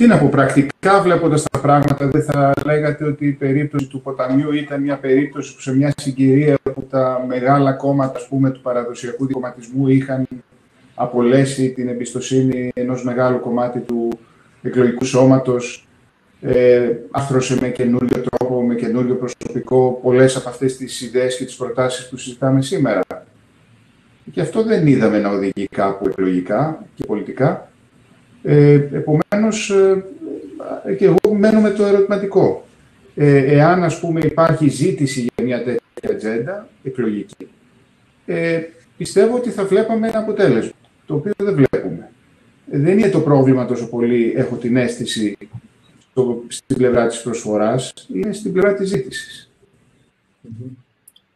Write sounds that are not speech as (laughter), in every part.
Τι να πω, πρακτικά βλέποντας τα πράγματα, δεν θα λέγατε ότι η περίπτωση του ποταμιού ήταν μια περίπτωση που σε μια συγκυρία που τα μεγάλα κόμματα ας πούμε, του παραδοσιακού δικοματισμού είχαν απολέσει την εμπιστοσύνη ενός μεγάλου κομμάτι του εκλογικού σώματος, ε, άστρωσε με καινούριο τρόπο, με καινούριο προσωπικό πολλές από αυτές τις ιδέες και τις προτάσεις που συζητάμε σήμερα. Και αυτό δεν είδαμε να οδηγεί κάπου εκλογικά και πολιτικά. Ε, επομένως, ε, και εγώ μένω με το ερωτηματικό. Ε, εάν, ας πούμε, υπάρχει ζήτηση για μια τέτοια ατζέντα εκλογική, ε, πιστεύω ότι θα βλέπαμε ένα αποτέλεσμα, το οποίο δεν βλέπουμε. Δεν είναι το πρόβλημα τόσο πολύ, έχω την αίσθηση, στο, στην πλευρά της προσφοράς, είναι στην πλευρά της ζήτησης.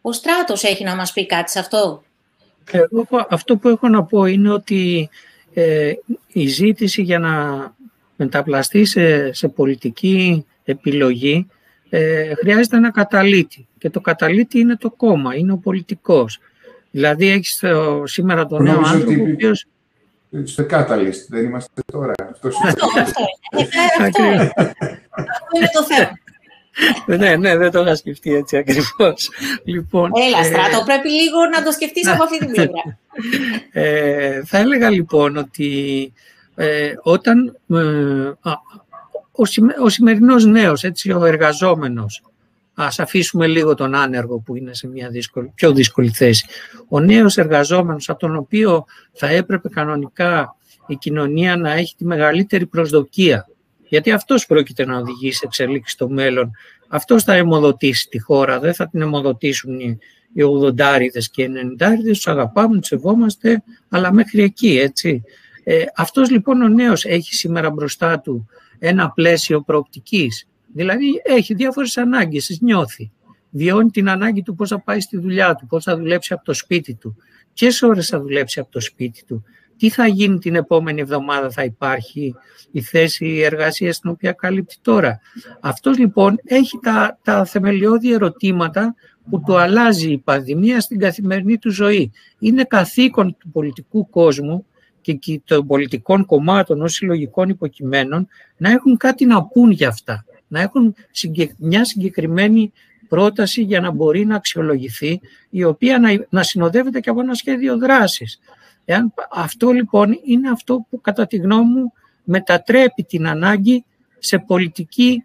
Ο Στράτος έχει να μας πει κάτι σε αυτό. Εγώ, αυτό που έχω να πω είναι ότι ε, η ζήτηση για να μεταπλαστεί σε, σε πολιτική επιλογή ε, χρειάζεται ένα καταλήτη. Και το καταλήτη είναι το κόμμα, είναι ο πολιτικός. Δηλαδή έχεις το, σήμερα τον νέο άνθρωπο ο οποίος... Στο catalyst, δεν είμαστε τώρα. Αυτό, αυτό, αυτό, είναι. αυτό είναι το θέμα. (laughs) ναι, ναι, δεν το είχα σκεφτεί έτσι ακριβώς. Λοιπόν, Έλα, ε, Στράτο, πρέπει λίγο να το σκεφτείς από αυτή την πλευρά. (laughs) Ε, θα έλεγα λοιπόν ότι ε, όταν ε, ο, σημε, ο σημερινός νέος, έτσι, ο εργαζόμενος, ας αφήσουμε λίγο τον άνεργο που είναι σε μια δύσκολη, πιο δύσκολη θέση, ο νέος εργαζόμενος από τον οποίο θα έπρεπε κανονικά η κοινωνία να έχει τη μεγαλύτερη προσδοκία γιατί αυτός πρόκειται να οδηγήσει εξελίξεις στο μέλλον. Αυτός θα αιμοδοτήσει τη χώρα, δεν θα την αιμοδοτήσουν οι, οι 80 και οι 90 τους αγαπάμε, τους σεβόμαστε, αλλά μέχρι εκεί, έτσι. Ε, αυτός λοιπόν ο νέος έχει σήμερα μπροστά του ένα πλαίσιο προοπτικής. Δηλαδή έχει διάφορες ανάγκες, τις νιώθει. Βιώνει την ανάγκη του πώς θα πάει στη δουλειά του, πώς θα δουλέψει από το σπίτι του, ποιες ώρες θα δουλέψει από το σπίτι του, τι θα γίνει την επόμενη εβδομάδα, θα υπάρχει η θέση εργασίας την οποία καλύπτει τώρα. Αυτός λοιπόν έχει τα, τα θεμελιώδη ερωτήματα που του αλλάζει η πανδημία στην καθημερινή του ζωή. Είναι καθήκον του πολιτικού κόσμου και των πολιτικών κομμάτων ως συλλογικών υποκειμένων να έχουν κάτι να πούν για αυτά, να έχουν μια συγκεκριμένη πρόταση για να μπορεί να αξιολογηθεί, η οποία να, να συνοδεύεται και από ένα σχέδιο δράσης. Εάν, αυτό λοιπόν είναι αυτό που κατά τη γνώμη μου μετατρέπει την ανάγκη σε πολιτική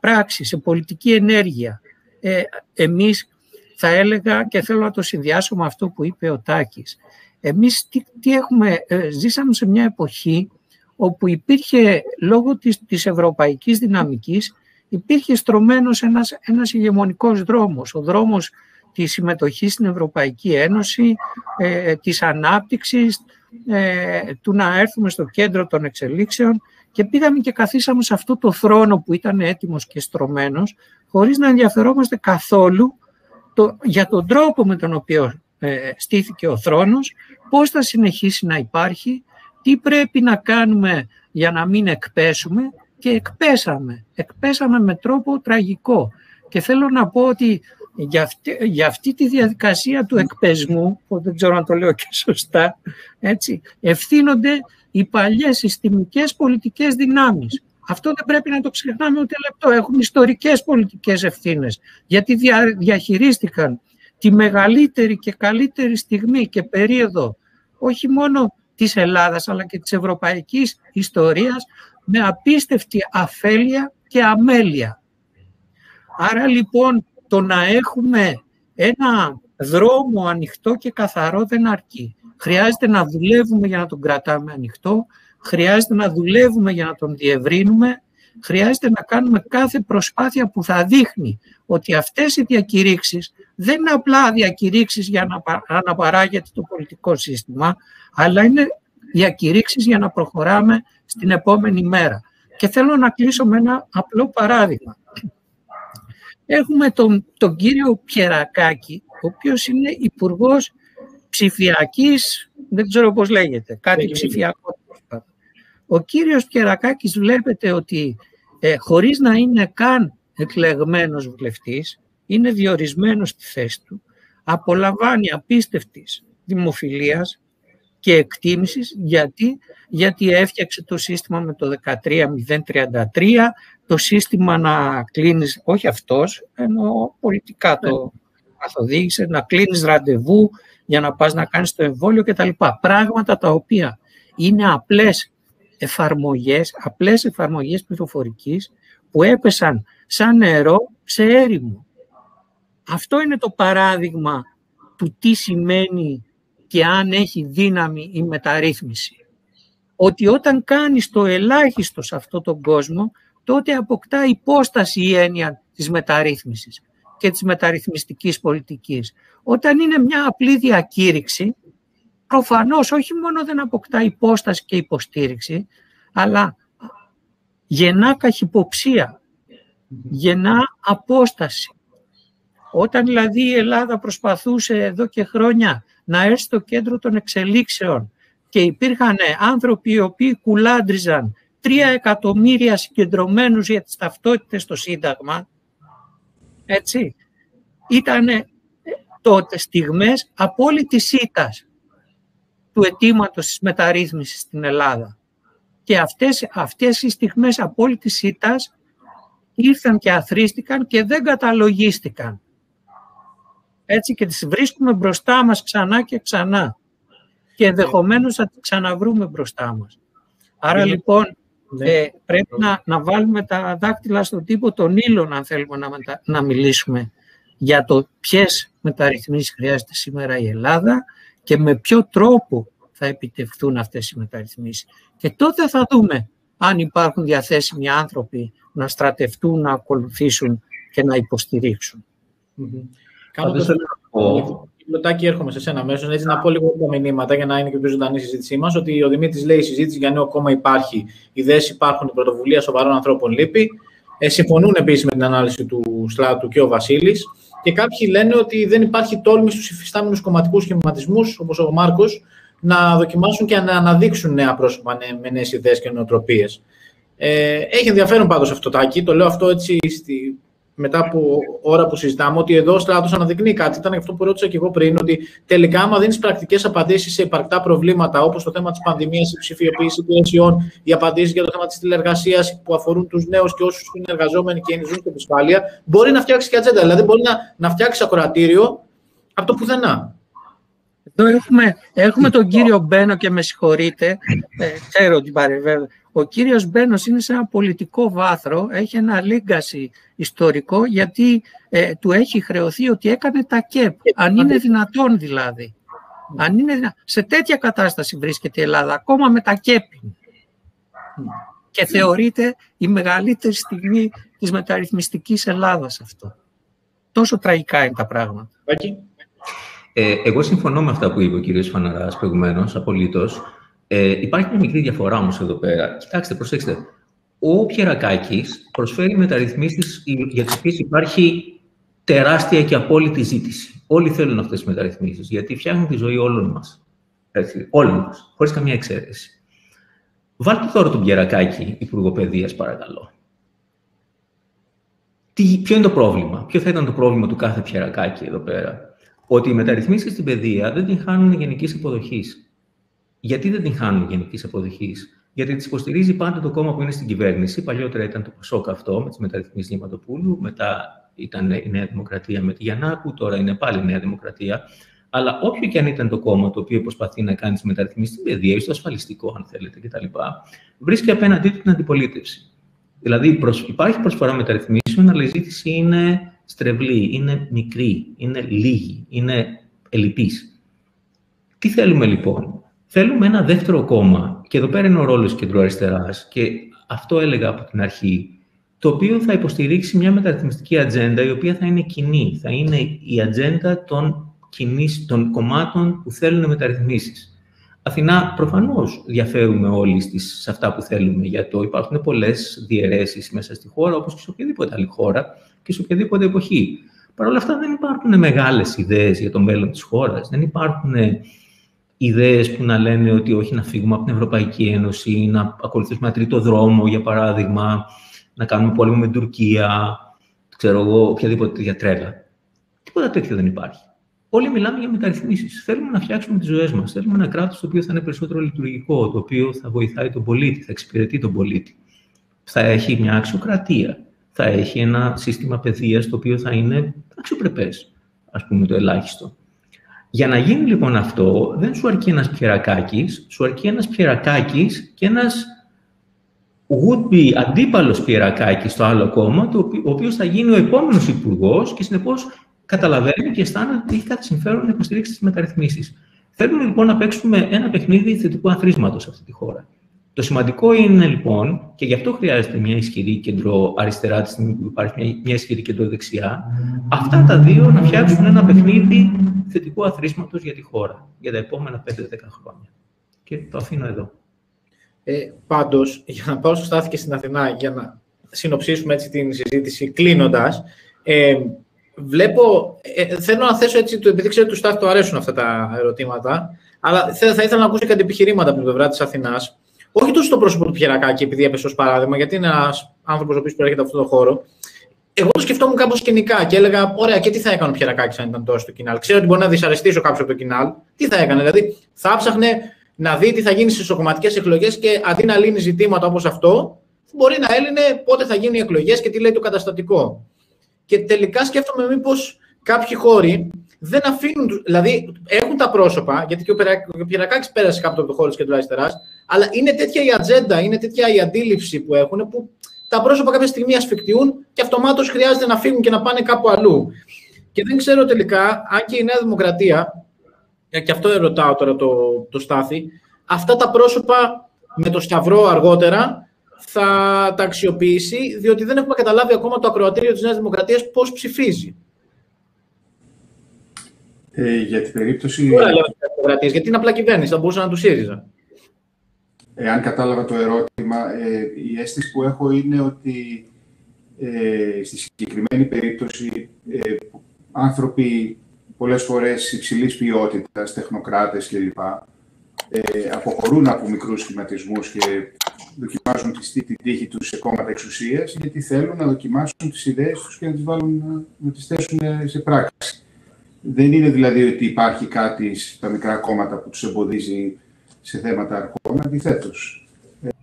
πράξη, σε πολιτική ενέργεια. Ε, εμείς θα έλεγα και θέλω να το συνδυάσω με αυτό που είπε ο Τάκης. Εμείς τι, τι έχουμε, ε, ζήσαμε σε μια εποχή όπου υπήρχε λόγω της, της ευρωπαϊκής δυναμικής υπήρχε στρωμένος ένας, ένας ηγεμονικός δρόμος, ο δρόμος τη συμμετοχή στην Ευρωπαϊκή Ένωση, ε, της ανάπτυξης, ε, του να έρθουμε στο κέντρο των εξελίξεων και πήγαμε και καθίσαμε σε αυτό το θρόνο που ήταν έτοιμος και στρωμένος, χωρίς να ενδιαφερόμαστε καθόλου το, για τον τρόπο με τον οποίο ε, στήθηκε ο θρόνος, πώς θα συνεχίσει να υπάρχει, τι πρέπει να κάνουμε για να μην εκπέσουμε και εκπέσαμε. Εκπέσαμε με τρόπο τραγικό. Και θέλω να πω ότι για αυτή, για αυτή τη διαδικασία του εκπαισμού, που δεν ξέρω αν το λέω και σωστά, έτσι, ευθύνονται οι παλιές συστημικές πολιτικές δυνάμεις. Αυτό δεν πρέπει να το ξεχνάμε ούτε λεπτό. Έχουν ιστορικές πολιτικές ευθύνες, γιατί διαχειρίστηκαν τη μεγαλύτερη και καλύτερη στιγμή και περίοδο, όχι μόνο της Ελλάδας, αλλά και της ευρωπαϊκής ιστορίας, με απίστευτη αφέλεια και αμέλεια. Άρα λοιπόν το να έχουμε ένα δρόμο ανοιχτό και καθαρό δεν αρκεί. Χρειάζεται να δουλεύουμε για να τον κρατάμε ανοιχτό, χρειάζεται να δουλεύουμε για να τον διευρύνουμε, χρειάζεται να κάνουμε κάθε προσπάθεια που θα δείχνει ότι αυτές οι διακηρύξεις δεν είναι απλά διακηρύξεις για να αναπαράγεται το πολιτικό σύστημα, αλλά είναι διακηρύξεις για να προχωράμε στην επόμενη μέρα. Και θέλω να κλείσω με ένα απλό παράδειγμα. Έχουμε τον, τον κύριο Πιερακάκη, ο οποίος είναι υπουργός ψηφιακής, δεν ξέρω πώς λέγεται, κάτι ψηφιακό. Ο κύριος Πιερακάκης βλέπετε ότι ε, χωρίς να είναι καν εκλεγμένος βουλευτής, είναι διορισμένος στη θέση του, απολαμβάνει απίστευτης δημοφιλίας και εκτίμησης γιατί, γιατί έφτιαξε το σύστημα με το 13033, το σύστημα να κλείνεις, όχι αυτός, ενώ πολιτικά το ναι. καθοδήγησε, να κλείνεις ραντεβού για να πας να κάνεις το εμβόλιο κτλ. Πράγματα τα οποία είναι απλές εφαρμογές, απλές εφαρμογές πληροφορικής που έπεσαν σαν νερό σε έρημο. Αυτό είναι το παράδειγμα του τι σημαίνει και αν έχει δύναμη η μεταρρύθμιση. Ότι όταν κάνεις το ελάχιστο σε αυτόν τον κόσμο, τότε αποκτά υπόσταση η έννοια της μεταρρύθμισης και της μεταρρυθμιστικής πολιτικής. Όταν είναι μια απλή διακήρυξη, προφανώς όχι μόνο δεν αποκτά υπόσταση και υποστήριξη, αλλά γεννά καχυποψία, γεννά απόσταση. Όταν δηλαδή η Ελλάδα προσπαθούσε εδώ και χρόνια να έρθει στο κέντρο των εξελίξεων και υπήρχαν άνθρωποι οι οποίοι κουλάντριζαν τρία εκατομμύρια συγκεντρωμένους για τις ταυτότητες στο Σύνταγμα, έτσι, ήταν τότε στιγμές απόλυτης ήττας του αιτήματος της μεταρρύθμισης στην Ελλάδα. Και αυτές, αυτές οι στιγμές απόλυτης ήττας ήρθαν και αθρίστηκαν και δεν καταλογίστηκαν. Έτσι και τις βρίσκουμε μπροστά μας ξανά και ξανά. Και ενδεχομένως θα τις ξαναβρούμε μπροστά μας. Άρα λοιπόν ναι. ε, πρέπει να, να βάλουμε τα δάκτυλα στον τύπο των ήλων αν θέλουμε να, να μιλήσουμε για το ποιες μεταρρυθμίσεις χρειάζεται σήμερα η Ελλάδα και με ποιο τρόπο θα επιτευχθούν αυτές οι μεταρρυθμίσεις. Και τότε θα δούμε αν υπάρχουν διαθέσιμοι άνθρωποι να στρατευτούν, να ακολουθήσουν και να υποστηρίξουν. Κάνω το Λωτάκι, έρχομαι σε ένα μέσο έτσι να πω λίγο τα μηνύματα για να είναι και πιο ζωντανή η συζήτησή μας. Ότι ο Δημήτρης λέει: Η συζήτηση για νέο κόμμα υπάρχει, ιδέες υπάρχουν, η πρωτοβουλία σοβαρών ανθρώπων λείπει. Ε, συμφωνούν επίσης με την ανάλυση του Σλάτου και ο Βασίλης. Και κάποιοι λένε ότι δεν υπάρχει τόλμη στους υφιστάμενους κομματικούς σχηματισμούς, όπως ο Μάρκος, να δοκιμάσουν και να αναδείξουν νέα πρόσωπα με νέες ιδέες και νοοτροπίες. Ε, έχει ενδιαφέρον πάντως αυτό το τάκι. Το λέω αυτό έτσι στη, μετά από ώρα που συζητάμε, ότι εδώ ο Στράτο αναδεικνύει κάτι. Ήταν αυτό που ρώτησα και εγώ πριν, ότι τελικά, άμα δίνεις πρακτικές απαντήσεις σε υπαρκτά προβλήματα, όπως το θέμα της πανδημίας, η ψηφιοποίηση υπηρεσιών, οι απαντήσεις για το θέμα της τηλεργασίας που αφορούν τους νέους και όσους είναι εργαζόμενοι και ζουν στην επισφάλεια, μπορεί να φτιάξεις και ατζέντα. Δηλαδή, μπορεί να, να φτιάξεις ακροατήριο από το πουθενά. Εδώ έχουμε, έχουμε τον κύριο Μπένο και με συγχωρείτε, ε, ξέρω ότι παρεμβαίνω. Ο κύριος Μπένος είναι σε ένα πολιτικό βάθρο, έχει ένα legacy ιστορικό, γιατί ε, του έχει χρεωθεί ότι έκανε τα ΚΕΠ, αν είναι δυνατόν δηλαδή. Αν είναι, σε τέτοια κατάσταση βρίσκεται η Ελλάδα, ακόμα με τα ΚΕΠ. Και θεωρείται η μεγαλύτερη στιγμή της μεταρρυθμιστικής Ελλάδας αυτό. Τόσο τραγικά είναι τα πράγματα. Ε, εγώ συμφωνώ με αυτά που είπε ο κ. Φαναράς προηγουμένως, απολύτως. Ε, υπάρχει μια μικρή διαφορά όμως εδώ πέρα. Κοιτάξτε, προσέξτε. Ο Πιερακάκης προσφέρει μεταρρυθμίσεις για τις οποίες υπάρχει τεράστια και απόλυτη ζήτηση. Όλοι θέλουν αυτές τις μεταρρυθμίσεις, γιατί φτιάχνουν τη ζωή όλων μας. Όλων μας, χωρίς καμία εξαίρεση. Βάλτε τώρα τον Πιερακάκη, Υπουργό Παιδείας, παρακαλώ. Τι, ποιο είναι το πρόβλημα, ποιο θα ήταν το πρόβλημα του κάθε Πιερακάκη εδώ πέρα; Ότι οι μεταρρυθμίσεις στην παιδεία δεν την χάνουν γενική υποδοχής. Γιατί δεν την χάνουν γενικής αποδοχής, Γιατί τις υποστηρίζει πάντα το κόμμα που είναι στην κυβέρνηση. Παλιότερα ήταν το Πασόκ αυτό, με τις μεταρρυθμίσεις Διαματοπούλου. Μετά ήταν η Νέα Δημοκρατία με τη Γιαννάκου. Τώρα είναι πάλι η Νέα Δημοκρατία. Αλλά όποιο και αν ήταν το κόμμα το οποίο προσπαθεί να κάνει τις μεταρρυθμίσεις στην παιδεία ή στο ασφαλιστικό, αν θέλετε, κτλ., βρίσκει απέναντί του την αντιπολίτευση. Δηλαδή υπάρχει προσφορά μεταρρυθμίσεων, αλλά η ζήτηση είναι στρεβλή, είναι μικρή, είναι λίγη, είναι ελλειπής. Τι θέλουμε λοιπόν; Θέλουμε ένα δεύτερο κόμμα, και εδώ πέρα είναι ο ρόλος κεντροαριστεράς, και αυτό έλεγα από την αρχή, το οποίο θα υποστηρίξει μια μεταρρυθμιστική ατζέντα, η οποία θα είναι κοινή. Θα είναι η ατζέντα των, κοινής, των κομμάτων που θέλουν μεταρρυθμίσεις. Αθηνά, προφανώς διαφέρουμε όλοι στις, σε αυτά που θέλουμε για το. Υπάρχουν πολλές διαιρέσεις μέσα στη χώρα, όπως και σε οποιαδήποτε άλλη χώρα και σε οποιαδήποτε εποχή. Παρ' όλα αυτά, δεν υπάρχουν μεγάλες ιδέες για το μέλλον της χώρας. Δεν υπάρχουν ιδέες που να λένε ότι όχι να φύγουμε από την Ευρωπαϊκή Ένωση, να ακολουθήσουμε ένα τρίτο δρόμο, για παράδειγμα, να κάνουμε πόλεμο με την Τουρκία, ξέρω εγώ, οποιαδήποτε τέτοια τρέλα. Τίποτα τέτοιο δεν υπάρχει. Όλοι μιλάμε για μεταρρυθμίσεις. Θέλουμε να φτιάξουμε τις ζωές μας. Θέλουμε ένα κράτος το οποίο θα είναι περισσότερο λειτουργικό, το οποίο θα βοηθάει τον πολίτη, θα εξυπηρετεί τον πολίτη. Θα έχει μια αξιοκρατία. Θα έχει ένα σύστημα παιδείας το οποίο θα είναι αξιοπρεπές, ας πούμε το ελάχιστο. Για να γίνει λοιπόν αυτό, δεν σου αρκεί ένας πιερακάκη, σου αρκεί ένας πιερακάκη και ένας would-be αντίπαλος πιερακάκη στο άλλο κόμμα, το ο οποίος θα γίνει ο επόμενος υπουργός και συνεπώς καταλαβαίνει και αισθάνεται ότι έχει κάθε συμφέρον να υποστηρίξει τις μεταρρυθμίσεις. Θέλουμε λοιπόν να παίξουμε ένα παιχνίδι θετικού αθροίσματος σε αυτή τη χώρα. Το σημαντικό είναι λοιπόν, και γι' αυτό χρειάζεται μια ισχυρή κεντρο-αριστερά, της στιγμή που υπάρχει μια, μια ισχυρή κεντρο-δεξιά, αυτά τα δύο να φτιάξουν ένα παιχνίδι θετικού αθροίσματος για τη χώρα για τα επόμενα 5-10 χρόνια. Και το αφήνω εδώ. Ε, Πάντως, για να πάω στο Στάθη και στην Αθηνά, για να συνοψίσουμε έτσι την συζήτηση κλείνοντας, ε, βλέπω, ε, θέλω να θέσω έτσι, επειδή ξέρω ότι του Στάθη το αρέσουν αυτά τα ερωτήματα, αλλά θα, θα ήθελα να ακούσω κάτι επιχειρήματα από την πλευρά της Αθηνάς. Όχι τόσο στο πρόσωπο του Πιερακάκη, επειδή έπεσε ως παράδειγμα, γιατί είναι ένας άνθρωπος ο οποίος προέρχεται από αυτόν τον χώρο. Εγώ το σκεφτόμουν κάπως κοινικά και έλεγα: Ωραία, και τι θα έκανε ο Πιερακάκη αν ήταν τόσο στο κοινάλ. Ξέρω ότι μπορεί να δυσαρεστήσω κάποιος από το κοινάλ. Τι θα έκανε, δηλαδή θα ψάχνε να δει τι θα γίνει στις ισοκομματικές εκλογές και αντί να λύνει ζητήματα όπως αυτό, μπορεί να έλυνε πότε θα γίνουν οι εκλογές και τι λέει το καταστατικό. Και τελικά σκέφτομαι μήπως κάποιοι χώροι δεν αφήνουν, δηλαδή έχουν τα πρόσωπα, γιατί και ο Πιερακάκη πέρασε κάπου από το χώρο της κεντρού αριστεράς, αλλά είναι τέτοια η ατζέντα, είναι τέτοια η αντίληψη που έχουν, που τα πρόσωπα κάποια στιγμή ασφικτιούν και αυτομάτως χρειάζεται να φύγουν και να πάνε κάπου αλλού. Και δεν ξέρω τελικά αν και η Νέα Δημοκρατία ε, και αυτό ερωτάω τώρα το, το Στάθη, αυτά τα πρόσωπα με το Σταυρό αργότερα θα τα αξιοποιήσει, διότι δεν έχουμε καταλάβει ακόμα το ακροατήριο της Νέας Δημοκρατίας πώς ψηφίζει. Ε, για την περίπτωση... Τώρα λέω Δημοκρατίας, γιατί είναι απλά κυβέρνηση, θα μπορούσε να τους ΣΥΡΙΖΑ. Εάν κατάλαβα το ερώτημα, ε, η αίσθηση που έχω είναι ότι ε, στη συγκεκριμένη περίπτωση ε, άνθρωποι πολλές φορές υψηλής ποιότητας, τεχνοκράτες κλπ. Ε, αποχωρούν από μικρούς σχηματισμούς και δοκιμάζουν τη, την τύχη τους σε κόμματα εξουσίας, γιατί θέλουν να δοκιμάσουν τις ιδέες τους και να τις, βάλουν, να τις θέσουν σε πράξη. Δεν είναι δηλαδή ότι υπάρχει κάτι στα μικρά κόμματα που τους εμποδίζει σε θέματα αρχών, αντιθέτως.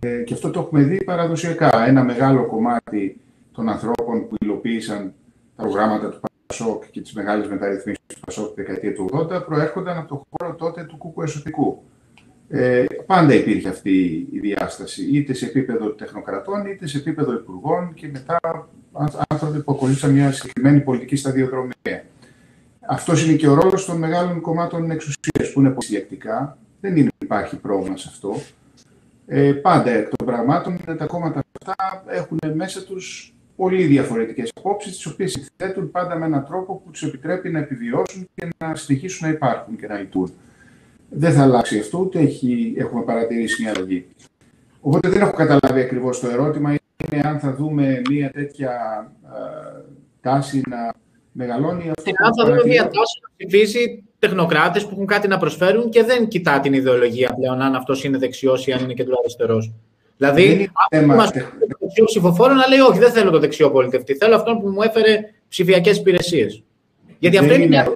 Ε, και αυτό το έχουμε δει παραδοσιακά. Ένα μεγάλο κομμάτι των ανθρώπων που υλοποίησαν τα προγράμματα του Πασόκ και τις μεγάλες μεταρρυθμίσεις του Πασόκ τη δεκαετία του 80 προέρχονταν από το χώρο τότε του κούκου εσωτικού. Ε, πάντα υπήρχε αυτή η διάσταση, είτε σε επίπεδο τεχνοκρατών, είτε σε επίπεδο υπουργών και μετά άνθρωποι που ακολούθησαν μια συγκεκριμένη πολιτική σταδιοδρομία. Αυτός είναι και ο ρόλος των μεγάλων κομμάτων εξουσίας, που είναι πολύ διακτικά. Δεν είναι, υπάρχει πρόβλημα σε αυτό. Ε, πάντα εκ των πραγμάτων τα κόμματα αυτά έχουν μέσα τους πολύ διαφορετικές απόψεις, τις οποίες συνθέτουν πάντα με έναν τρόπο που τους επιτρέπει να επιβιώσουν και να συνεχίσουν να υπάρχουν και να λειτουργούν. Δεν θα αλλάξει αυτό, ούτε έχει, έχουμε παρατηρήσει μια αλλαγή. Οπότε δεν έχω καταλάβει ακριβώς το ερώτημα. Είναι αν θα δούμε μια τέτοια τάση να μεγαλώνει. Αυτό και αν θα δούμε μια τάση να ψηφίσει τεχνοκράτες που έχουν κάτι να προσφέρουν και δεν κοιτά την ιδεολογία πλέον, αν αυτός είναι δεξιός ή αν είναι κεντροαριστερό. Δηλαδή, αν είμαστε δεξιό ψηφοφόρο, να λέει: Όχι, δεν θέλω το δεξιό πολιτευτή. Θέλω αυτόν που μου έφερε ψηφιακές υπηρεσίες. Γιατί αυτό είναι. είναι...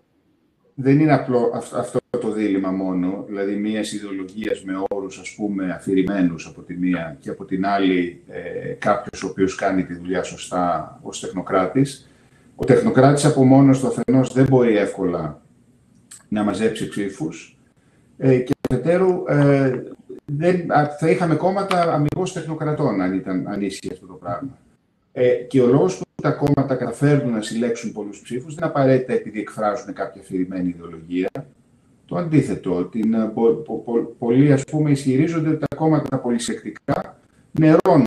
Δεν είναι απλό αυτό το δίλημα μόνο, δηλαδή μια ιδεολογίας με όρους ας πούμε αφηρημένους από τη μία και από την άλλη ε, κάποιος ο οποίος κάνει τη δουλειά σωστά ως τεχνοκράτης. Ο τεχνοκράτης από μόνος του αφενός δεν μπορεί εύκολα να μαζέψει ψήφους. Ε, και αφετέρου, ε, δεν, θα είχαμε κόμματα αμυγός τεχνοκρατών, αν, ήταν, αν ίσχυε αυτό το πράγμα. Ε, και ο λόγος που τα κόμματα καταφέρνουν να συλλέξουν πολλούς ψήφους δεν απαραίτητα επειδή εκφράζουν κάποια αφηρημένη ιδεολογία. Το αντίθετο, ότι πο, πο, πο, πολλοί ας πούμε ισχυρίζονται ότι τα κόμματα πολυσεκτικά νερώνουν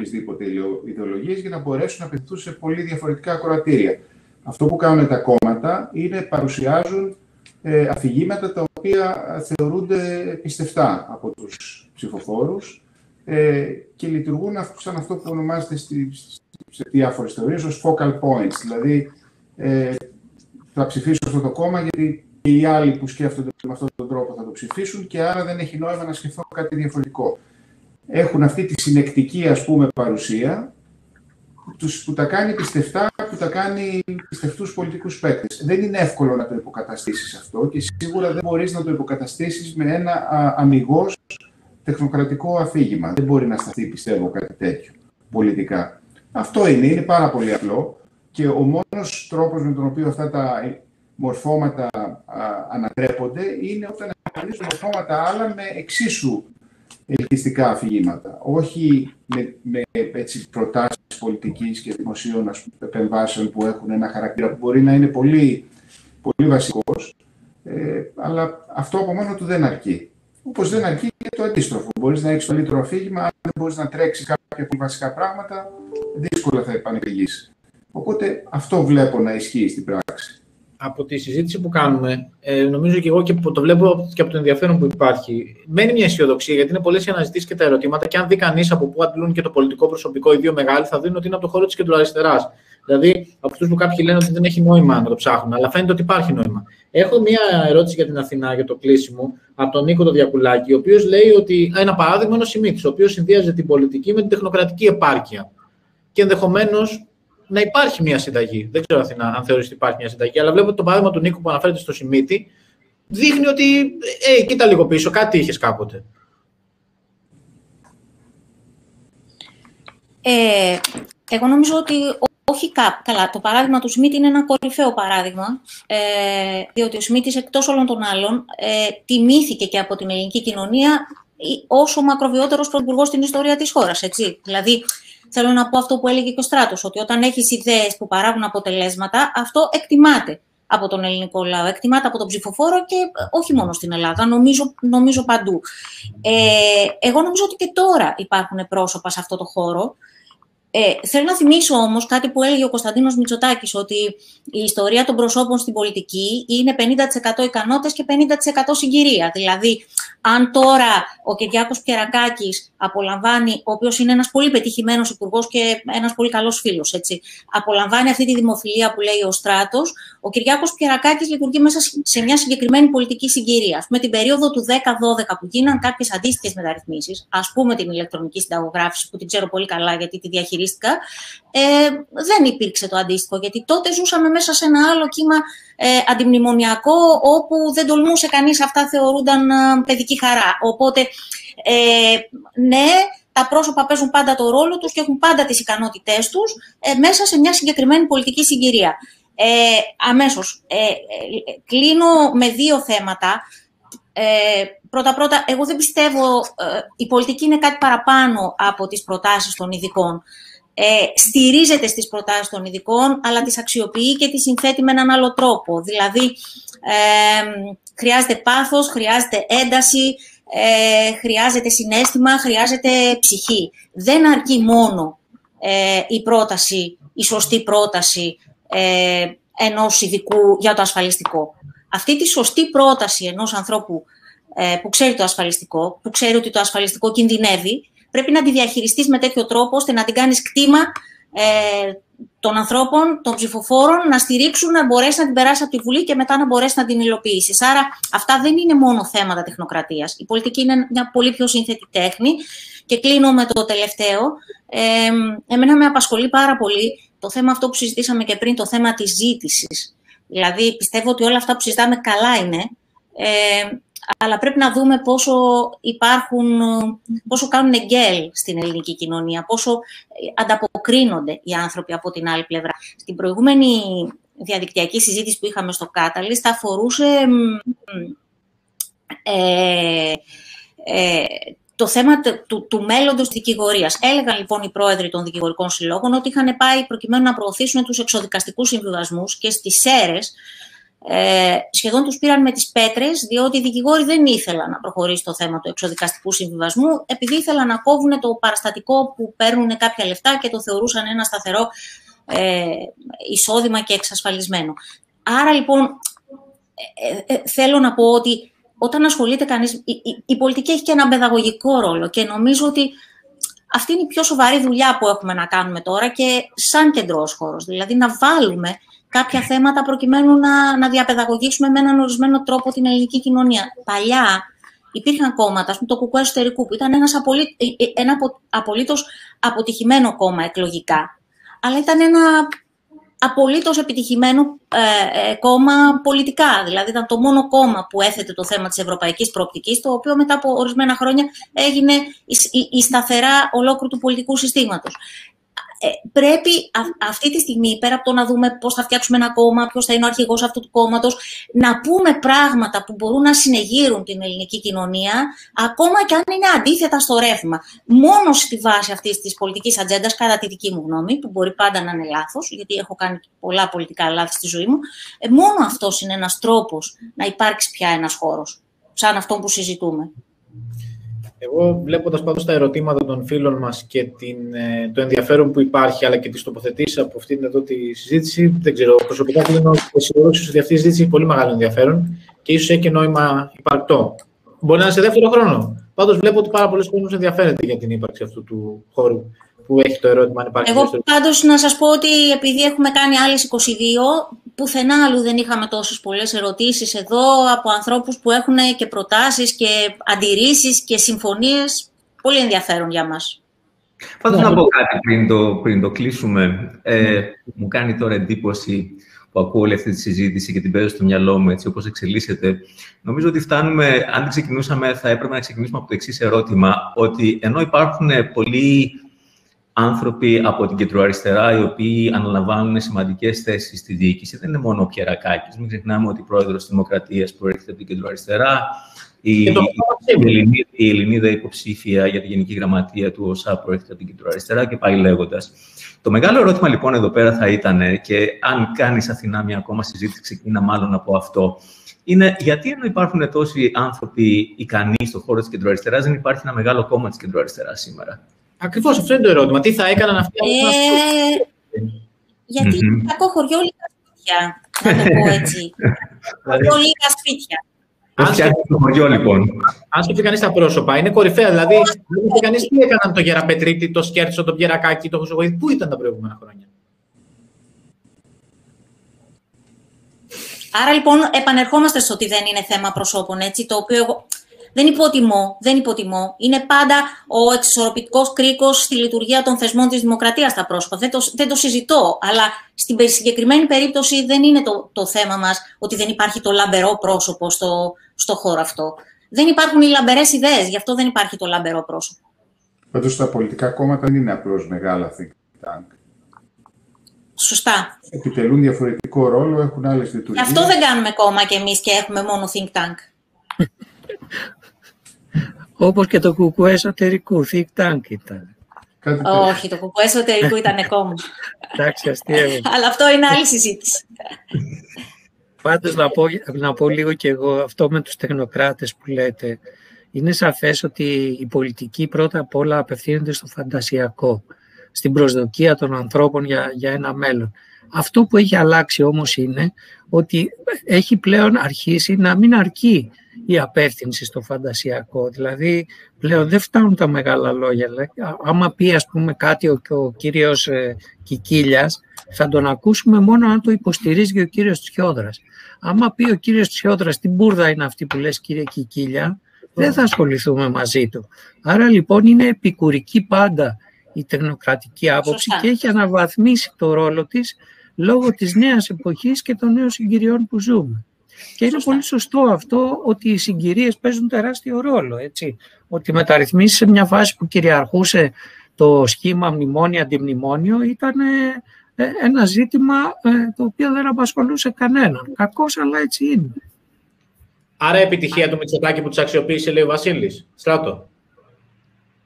οποιασδήποτε ιδεολογίες για να μπορέσουν να απευθυνθούν σε πολύ διαφορετικά ακροατήρια. Αυτό που κάνουν τα κόμματα είναι παρουσιάζουν ε, αφηγήματα τα οποία θεωρούνται πιστευτά από τους ψηφοφόρους ε, και λειτουργούν σαν αυτό που ονομάζεται στη, σε διάφορες θεωρίες ως focal points. Δηλαδή, ε, θα ψηφίσω αυτό το κόμμα γιατί και οι άλλοι που σκέφτονται με αυτόν τον τρόπο θα το ψηφίσουν και άρα δεν έχει νόημα να σκεφτώ κάτι διαφορετικό. Έχουν αυτή τη συνεκτική ας πούμε παρουσία τους, που τα κάνει πιστευτά, που τα κάνει πιστευτούς πολιτικούς παίκτες. Δεν είναι εύκολο να το υποκαταστήσεις αυτό και σίγουρα δεν μπορείς να το υποκαταστήσεις με ένα αμυγός τεχνοκρατικό αφήγημα. Δεν μπορεί να σταθεί, πιστεύω, κάτι τέτοιο πολιτικά. Αυτό είναι, είναι πάρα πολύ απλό και ο μόνος τρόπος με τον οποίο αυτά τα μορφώματα ανατρέπονται είναι όταν εμφανίζουν μορφώματα άλλα με εξίσου ελκυστικά αφηγήματα. Όχι με, με έτσι, προτάσεις πολιτικής και δημοσίων ας πούμε, επεμβάσεων που έχουν ένα χαρακτήρα που μπορεί να είναι πολύ, πολύ βασικός, ε, αλλά αυτό από μόνο του δεν αρκεί. Όπως δεν αρκεί και το αντίστροφο. Μπορείς να έχεις το καλύτερο αφήγημα, αν δεν μπορείς να τρέξεις κάποια πολύ βασικά πράγματα, δύσκολα θα επανεπηγήσει. Οπότε αυτό βλέπω να ισχύει στην πράξη από τη συζήτηση που κάνουμε, ε, νομίζω και εγώ και το βλέπω και από το ενδιαφέρον που υπάρχει, μένει μια αισιοδοξία γιατί είναι πολλές οι αναζητήσεις και τα ερωτήματα. Και αν δει κανείς από πού αντλούν και το πολιτικό προσωπικό, οι δύο μεγάλοι, θα δίνουν ότι είναι από το χώρο της κεντροαριστεράς. Δηλαδή, από αυτούς που κάποιοι λένε ότι δεν έχει νόημα να το ψάχνουν, αλλά φαίνεται ότι υπάρχει νόημα. Έχω μια ερώτηση για την Αθηνά, για το κλείσιμο, από τον Νίκο το Διακουλάκη, ο οποίος λέει ότι ένα παράδειγμα είναι ο Σιμίτη, ο οποίος συνδυάζει την πολιτική με την τεχνοκρατική επάρκεια. Και ενδεχομένως να υπάρχει μια συνταγή. Δεν ξέρω Αθηνά, αν θεωρείς ότι υπάρχει μια συνταγή, αλλά βλέπω το παράδειγμα του Νίκου που αναφέρεται στο Σιμίτι, δείχνει ότι, ε, κοίτα λίγο πίσω, κάτι είχες κάποτε. Ε, εγώ νομίζω ότι όχι καλά. Το παράδειγμα του Σμίτ είναι ένα κορυφαίο παράδειγμα, ε, διότι ο Σμίτης εκτός όλων των άλλων ε, τιμήθηκε και από την ελληνική κοινωνία όσο μακροβιότερος πρωθυπουργός στην ιστορία της χώρας. Έτσι. Δηλαδή, θέλω να πω αυτό που έλεγε και ο Στράτος, ότι όταν έχεις ιδέες που παράγουν αποτελέσματα, αυτό εκτιμάται από τον ελληνικό λαό, εκτιμάται από τον ψηφοφόρο και όχι μόνο στην Ελλάδα, νομίζω, νομίζω παντού. Ε, εγώ νομίζω ότι και τώρα υπάρχουν πρόσωπα σε αυτό το χώρο, ε, θέλω να θυμίσω όμως κάτι που έλεγε ο Κωνσταντίνος Μητσοτάκης, ότι η ιστορία των προσώπων στην πολιτική είναι 50% ικανότητες και 50% συγκυρία. Δηλαδή, αν τώρα ο Κυριάκος Πιερακάκης απολαμβάνει, ο οποίος είναι ένας πολύ πετυχημένος υπουργός και ένας πολύ καλός φίλος, έτσι, απολαμβάνει αυτή τη δημοφιλία που λέει ο Στράτος, ο Κυριάκος Πιερακάκης λειτουργεί μέσα σε μια συγκεκριμένη πολιτική συγκυρία. Με την περίοδο του 10-12 που γίναν κάποιες αντίστοιχες μεταρρυθμίσεις, ας πούμε την ηλεκτρονική συνταγογράφηση που την ξέρω πολύ καλά γιατί τη διαχειρίζομαι ε, δεν υπήρξε το αντίστοιχο, γιατί τότε ζούσαμε μέσα σε ένα άλλο κύμα ε, αντιμνημονιακό, όπου δεν τολμούσε κανείς, αυτά θεωρούνταν ε, παιδική χαρά. Οπότε, ε, ναι, τα πρόσωπα παίζουν πάντα το ρόλο τους και έχουν πάντα τις ικανότητές τους ε, μέσα σε μια συγκεκριμένη πολιτική συγκυρία. Ε, αμέσως, ε, κλείνω με δύο θέματα. Πρώτα-πρώτα, εγώ δεν πιστεύω, η πολιτική είναι κάτι παραπάνω από τις προτάσεις των ειδικών ε, στηρίζεται στις προτάσεις των ειδικών, αλλά τις αξιοποιεί και τις συνθέτει με έναν άλλο τρόπο. Δηλαδή, ε, χρειάζεται πάθος, χρειάζεται ένταση, ε, χρειάζεται συνέστημα, χρειάζεται ψυχή. Δεν αρκεί μόνο ε, η πρόταση, η σωστή πρόταση ε, ενός ειδικού για το ασφαλιστικό. Αυτή τη σωστή πρόταση ενός ανθρώπου ε, που ξέρει το ασφαλιστικό, που ξέρει ότι το ασφαλιστικό κινδυνεύει, πρέπει να τη διαχειριστείς με τέτοιο τρόπο ώστε να την κάνεις κτήμα ε, των ανθρώπων, των ψηφοφόρων, να στηρίξουν, να μπορέσει να την περάσει από τη Βουλή και μετά να μπορέσει να την υλοποιήσεις. Άρα, αυτά δεν είναι μόνο θέματα τεχνοκρατίας. Η πολιτική είναι μια πολύ πιο σύνθετη τέχνη. Και κλείνω με το τελευταίο. Ε, εμένα με απασχολεί πάρα πολύ το θέμα αυτό που συζητήσαμε και πριν, το θέμα της ζήτησης. Δηλαδή, πιστεύω ότι όλα αυτά που συζητάμε καλά είναι, ε, αλλά πρέπει να δούμε πόσο υπάρχουν, πόσο κάνουν εγκέλ στην ελληνική κοινωνία, πόσο ανταποκρίνονται οι άνθρωποι από την άλλη πλευρά. Στην προηγούμενη διαδικτυακή συζήτηση που είχαμε στο Catalyst αφορούσε ε, ε, το θέμα του, του μέλλοντος της δικηγορίας. Έλεγαν λοιπόν οι πρόεδροι των δικηγορικών συλλόγων ότι είχαν πάει προκειμένου να προωθήσουν τους εξοδικαστικούς συμβιβασμούς και στις ΣΕΡΕΣ ε, σχεδόν τους πήραν με τις πέτρες, διότι οι δικηγόροι δεν ήθελαν να προχωρήσει το θέμα του εξοδικαστικού συμβιβασμού, επειδή ήθελαν να κόβουν το παραστατικό που παίρνουν κάποια λεφτά και το θεωρούσαν ένα σταθερό ε, εισόδημα και εξασφαλισμένο. Άρα λοιπόν ε, ε, θέλω να πω ότι όταν ασχολείται κανείς, η, η, η, πολιτική έχει και ένα παιδαγωγικό ρόλο και νομίζω ότι αυτή είναι η πιο σοβαρή δουλειά που έχουμε να κάνουμε τώρα και σαν κεντρός χώρος, δηλαδή να βάλουμε κάποια θέματα προκειμένου να, να διαπαιδαγωγήσουμε με έναν ορισμένο τρόπο την ελληνική κοινωνία. Παλιά υπήρχαν κόμματα, πούμε, το κουκουέ εσωτερικού, που ήταν ένας απολύ, ε, ε, ένα απολύτως αποτυχημένο κόμμα εκλογικά. αλλά ήταν ένα απολύτως επιτυχημένο ε, ε, κόμμα πολιτικά. Δηλαδή ήταν το μόνο κόμμα που έθετε το θέμα της ευρωπαϊκής προοπτικής, το οποίο μετά από ορισμένα χρόνια έγινε η, η, η σταθερά ολόκληρου του πολιτικού συστήματος. Ε, πρέπει αυτή τη στιγμή, πέρα από το να δούμε πώς θα φτιάξουμε ένα κόμμα, ποιος θα είναι ο αρχηγός αυτού του κόμματος, να πούμε πράγματα που μπορούν να συνεγείρουν την ελληνική κοινωνία, ακόμα και αν είναι αντίθετα στο ρεύμα. Μόνο στη βάση αυτής της πολιτικής ατζέντας, κατά τη δική μου γνώμη, που μπορεί πάντα να είναι λάθος, γιατί έχω κάνει πολλά πολιτικά λάθη στη ζωή μου, ε, μόνο αυτός είναι ένας τρόπος να υπάρξει πια ένας χώρος, σαν αυτό που συζητούμε. Εγώ βλέποντας πάντως τα ερωτήματα των φίλων μας και την, ε, το ενδιαφέρον που υπάρχει, αλλά και τις τοποθετήσεις από αυτήν εδώ τη συζήτηση, δεν ξέρω. Προσωπικά θέλω αισιοδόξω ότι αυτή η συζήτηση έχει πολύ μεγάλο ενδιαφέρον και ίσως έχει και νόημα υπαρκτό. Μπορεί να είναι σε δεύτερο χρόνο. Πάντως βλέπω ότι πάρα πολλοί κόσμοι ενδιαφέρονται για την ύπαρξη αυτού του χώρου που έχει το ερώτημα αν υπάρχει. Εγώ πάντως να σας πω ότι επειδή έχουμε κάνει άλλες 22, πουθενά άλλου δεν είχαμε τόσες πολλές ερωτήσεις εδώ από ανθρώπους που έχουν και προτάσεις και αντιρρήσεις και συμφωνίες. Πολύ ενδιαφέρον για μας. Πάντως να πω κάτι πριν το, πριν το κλείσουμε. Ε, μου κάνει τώρα εντύπωση που ακούω όλη αυτή τη συζήτηση και την παίζω στο μυαλό μου, έτσι όπως εξελίσσεται. Νομίζω ότι φτάνουμε, αν δεν ξεκινούσαμε, θα έπρεπε να ξεκινήσουμε από το εξής ερώτημα, ότι ενώ υπάρχουν πολλοί άνθρωποι από την κεντροαριστερά οι οποίοι αναλαμβάνουν σημαντικές θέσεις στη διοίκηση. Δεν είναι μόνο ο Πιερακάκη. Μην ξεχνάμε ότι η πρόεδρος της Δημοκρατίας προέρχεται από την κεντροαριστερά. Η, η, Ελληνίδα, η Ελληνίδα υποψήφια για τη Γενική Γραμματεία του ΟΣΑ προέρχεται από την κεντροαριστερά και πάει λέγοντας. Το μεγάλο ερώτημα λοιπόν εδώ πέρα θα ήταν, και αν κάνεις Αθηνά μια ακόμα συζήτηση, ξεκινά μάλλον από αυτό, είναι γιατί ενώ υπάρχουν τόσοι άνθρωποι κακοί στον χώρο της κεντροαριστεράς, δεν υπάρχει ένα μεγάλο κόμμα της κεντροαριστεράς σήμερα; Ακριβώς, αυτό είναι το ερώτημα. Τι θα έκαναν αυτοί ε, Γιατί είναι κακό χωριό λίγα σπίτια, να το πω έτσι. (laughs) χωριό λίγα σπίτια. Αν σκεφτεί το χωριό, λοιπόν. Αν σκεφτεί κανείς τα πρόσωπα, είναι κορυφαία. Δηλαδή, δεν κανείς τι έκαναν το Γεραπετρίτη, το Σκέρτσο, το Πιερακάκι, το Χρυσογοίδη. Πού ήταν τα προηγούμενα χρόνια; Άρα λοιπόν επανερχόμαστε στο ότι δεν είναι θέμα προσώπων, έτσι, το οποίο εγώ δεν υποτιμώ, δεν υποτιμώ. Είναι πάντα ο εξισορροπητικός κρίκος στη λειτουργία των θεσμών της δημοκρατίας τα πρόσωπα. Δεν το, δεν το συζητώ, αλλά στην συγκεκριμένη περίπτωση δεν είναι το, το θέμα μας ότι δεν υπάρχει το λαμπερό πρόσωπο στο, στο χώρο αυτό. Δεν υπάρχουν οι λαμπερές ιδέες, γι' αυτό δεν υπάρχει το λαμπερό πρόσωπο. Πάντως τα πολιτικά κόμματα δεν είναι απλώς μεγάλα think tank. Σωστά. Επιτελούν διαφορετικό ρόλο, έχουν άλλες λειτουργίες. Γι' αυτό δεν κάνουμε κόμμα κι εμείς και έχουμε μόνο think tank. (laughs) Όπως και το κουκουέ εσωτερικού, think tank ήταν. Όχι, το κουκουέ εσωτερικού ήταν κόμμα. Εντάξει, αστείο. Αλλά αυτό είναι άλλη συζήτηση. Πάντως να πω, να πω λίγο και εγώ αυτό με τους τεχνοκράτες που λέτε. Είναι σαφές ότι η πολιτική πρώτα απ' όλα απευθύνεται στο φαντασιακό, στην προσδοκία των ανθρώπων για, για ένα μέλλον. Αυτό που έχει αλλάξει όμως είναι ότι έχει πλέον αρχίσει να μην αρκεί η απεύθυνση στο φαντασιακό. Δηλαδή, πλέον δεν φτάνουν τα μεγάλα λόγια. άμα πει, ας πούμε, κάτι ο, ο κύριος ε, Κικίλιας, θα τον ακούσουμε μόνο αν το υποστηρίζει και ο κύριος Τσιόδρας. Άμα πει ο κύριος Τσιόδρας, την μπουρδα είναι αυτή που λες κύριε Κικίλια, δεν θα ασχοληθούμε μαζί του. Άρα λοιπόν είναι επικουρική πάντα η τεχνοκρατική άποψη και έχει αναβαθμίσει το ρόλο της λόγω της νέας εποχής και των νέων συγκυριών που ζούμε. Και είναι πολύ σωστό αυτό ότι οι συγκυρίες παίζουν τεράστιο ρόλο. Έτσι. Ότι μεταρρυθμίσεις σε μια φάση που κυριαρχούσε το σχήμα μνημόνιο-αντιμνημόνιο ήταν ε, ε, ένα ζήτημα ε, το οποίο δεν απασχολούσε κανέναν. Κακός, αλλά έτσι είναι. Άρα η επιτυχία του Μητσοτάκη που του αξιοποίησε, λέει ο Βασίλης, στράτο.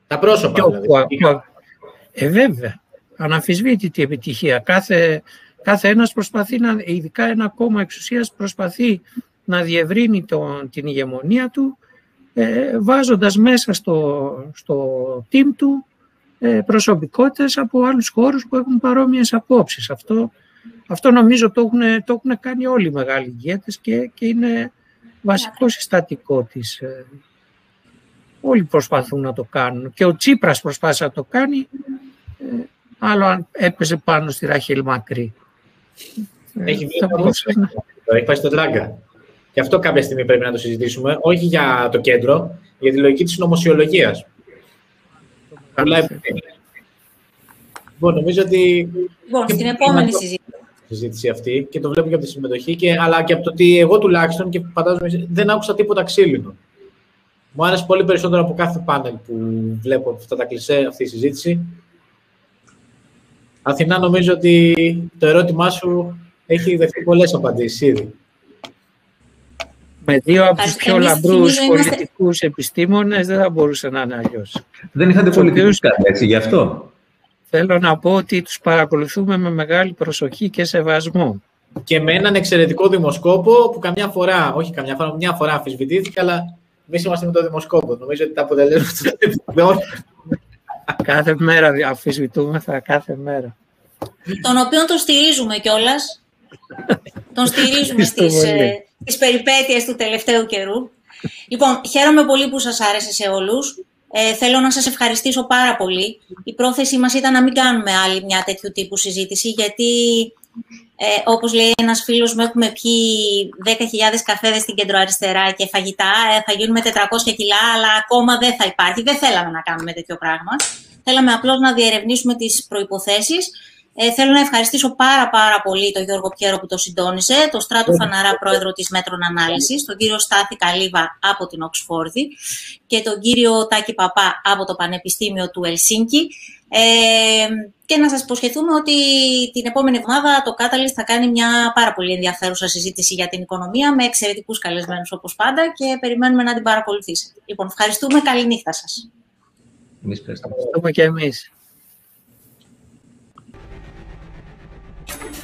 Τα πρόσωπα, δηλαδή. Ε, βέβαια. Αναμφισβήτητη επιτυχία. Κάθε Κάθε ένας προσπαθεί, να, ειδικά ένα κόμμα εξουσίας, προσπαθεί να διευρύνει τον, την ηγεμονία του, ε, βάζοντας μέσα στο, στο team του ε, προσωπικότητες από άλλους χώρους που έχουν παρόμοιες απόψεις. Αυτό, αυτό νομίζω το έχουν, το έχουν κάνει όλοι οι μεγάλοι ηγέτες και, και είναι βασικό συστατικό της. Ε, όλοι προσπαθούν να το κάνουν. Και ο Τσίπρας προσπάθησε να το κάνει, ε, άλλο αν έπαιζε πάνω στη Ράχελ Μακρύ. Έχει βγει έχει πάει στο τράγκα. Και αυτό κάποια στιγμή πρέπει να το συζητήσουμε, όχι για το κέντρο, για τη λογική της νομοσιολογίας. Λοιπόν, νομίζω ότι... Λοιπόν, στην επόμενη συζήτηση. συζήτηση αυτή και το βλέπω και από τη συμμετοχή, και, αλλά και από το ότι εγώ τουλάχιστον και φαντάζομαι δεν άκουσα τίποτα ξύλινο. Μου άρεσε πολύ περισσότερο από κάθε πάνελ που βλέπω από αυτά τα κλισέ, αυτή η συζήτηση. Αθηνά, νομίζω ότι το ερώτημά σου έχει δεχτεί πολλές απαντήσεις ήδη. Με δύο από τους πιο λαμπρούς πολιτικούς επιστήμονες δεν θα μπορούσε να είναι αλλιώς. Δεν είχατε πολιτικούς έτσι, γι' αυτό; Θέλω να πω ότι τους παρακολουθούμε με μεγάλη προσοχή και σεβασμό. Και με έναν εξαιρετικό δημοσκόπο που καμιά φορά, όχι καμιά φορά, μια φορά αμφισβητήθηκε, αλλά εμείς είμαστε με το δημοσκόπο. Νομίζω ότι τα αποτελέσματα. (laughs) κάθε μέρα αμφισβητούμε, θα κάθε μέρα. Τον οποίο τον στηρίζουμε κιόλας. τον στηρίζουμε στις, ε, τις περιπέτειες του τελευταίου καιρού. Λοιπόν, χαίρομαι πολύ που σας άρεσε σε όλους. Ε, θέλω να σας ευχαριστήσω πάρα πολύ. Η πρόθεση μας ήταν να μην κάνουμε άλλη μια τέτοιου τύπου συζήτηση, γιατί ε, όπως λέει ένας φίλος μου, έχουμε πιει 10.000 καφέδες στην κεντροαριστερά και φαγητά, ε, θα γίνουμε 400 κιλά, αλλά ακόμα δεν θα υπάρχει. Δεν θέλαμε να κάνουμε τέτοιο πράγμα. Θέλαμε απλώς να διερευνήσουμε τις προϋποθέσεις ε, θέλω να ευχαριστήσω πάρα πάρα πολύ τον Γιώργο Πιέρο που το συντόνισε, τον Στράτο Φαναρά, πρόεδρο της Metron Analysis, τον κύριο Στάθη Καλύβα από την Οξφόρδη και τον κύριο Τάκη Παπά από το Πανεπιστήμιο του Ελσίνκη. Ε, και να σας υποσχεθούμε ότι την επόμενη εβδομάδα το Catalyst θα κάνει μια πάρα πολύ ενδιαφέρουσα συζήτηση για την οικονομία με εξαιρετικούς καλεσμένους όπως πάντα και περιμένουμε να την παρακολουθήσετε. Λοιπόν, ευχαριστούμε. Καλή νύχτα σας. Εμείς ευχαριστούμε και εμείς. Thank you.